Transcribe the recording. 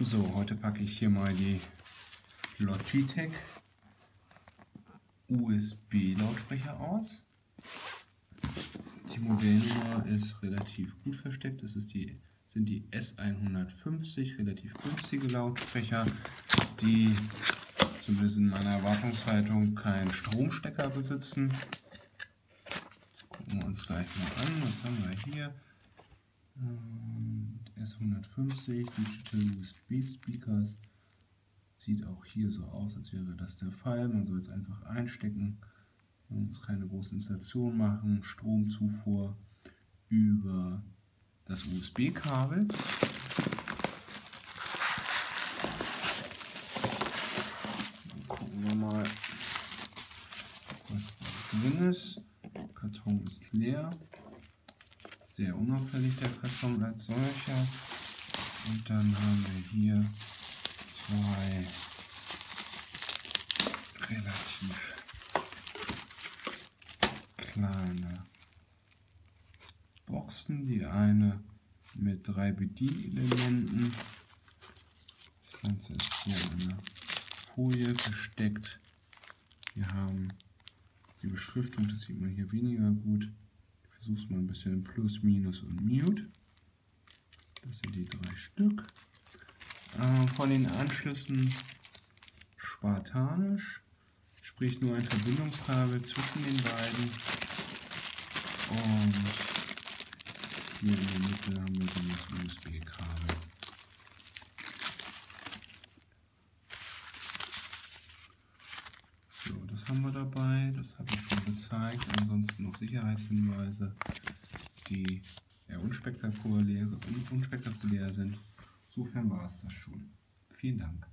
So, heute packe ich hier mal die Logitech USB-Lautsprecher aus. Die Modellnummer ist relativ gut versteckt. Das ist die, sind die S150, relativ günstige Lautsprecher, die zumindest in meiner Erwartungshaltung keinen Stromstecker besitzen. Gucken wir uns gleich mal an. Was haben wir hier? S150 Digital USB Speakers. Sieht auch hier so aus, als wäre das der Fall. Man soll es einfach einstecken. Man muss keine große Installation machen. Stromzufuhr über das USB-Kabel. Gucken wir mal, was da drin ist. Der Karton ist leer sehr unauffällig der Karton als solcher. Und dann haben wir hier zwei relativ kleine Boxen. Die eine mit drei Bedienelementen. Das Ganze ist hier in einer Folie versteckt. Wir haben die Beschriftung, das sieht man hier weniger gut versuche es mal ein bisschen Plus, Minus und Mute. Das sind die drei Stück. Äh, von den Anschlüssen spartanisch, sprich nur ein Verbindungskabel zwischen den beiden. Und hier in der Mitte haben wir dieses USB-Kabel. Haben wir dabei, das habe ich schon gezeigt. Ansonsten noch Sicherheitshinweise, die eher unspektakulär, unspektakulär sind. Insofern war es das schon. Vielen Dank.